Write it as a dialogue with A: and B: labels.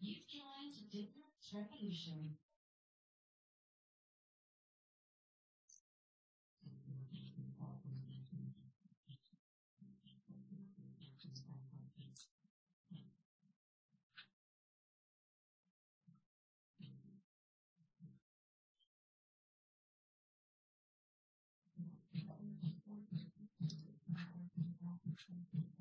A: You've joined a different revolution. Thank you.